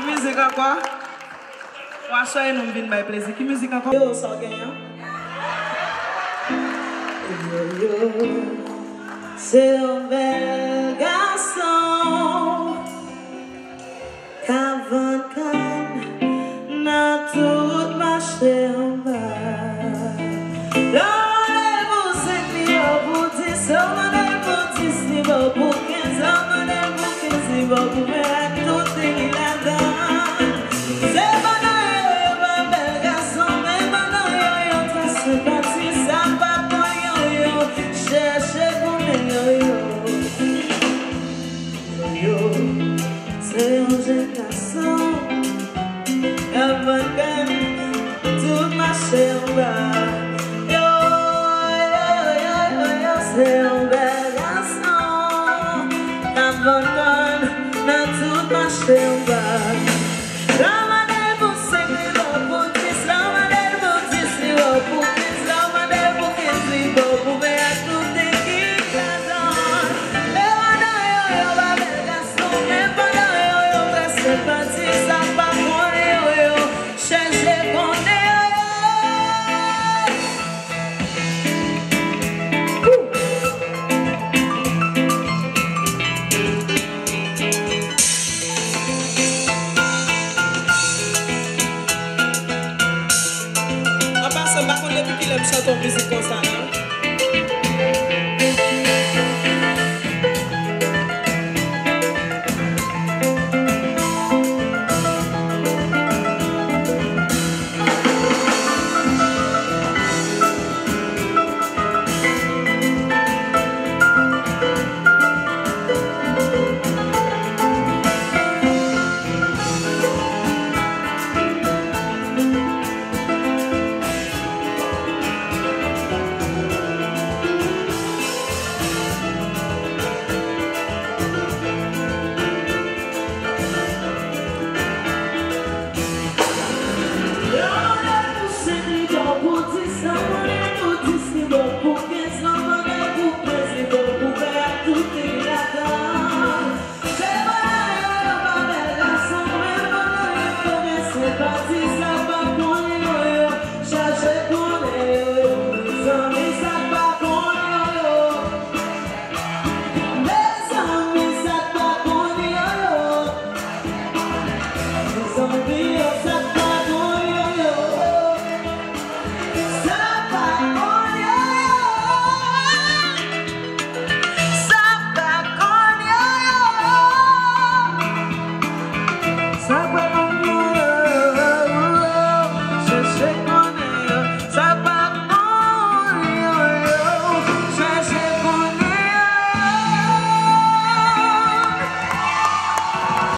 Ki mèzi ka kwa? Wachoye nou mbin bay plezi. Ki mèzi ka kwa? tentação Abandonando tudo na selva Eu, eu, eu, eu, I'm itong music ko someone Seven